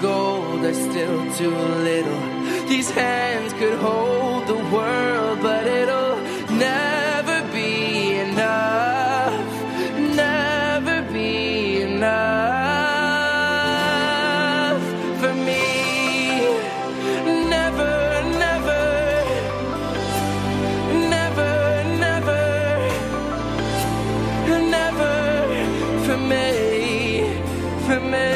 gold are still too little. These hands could hold the world, but it'll never be enough. Never be enough for me. Never, never, never, never, never for me, for me.